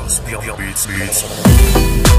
beats, beats, beats.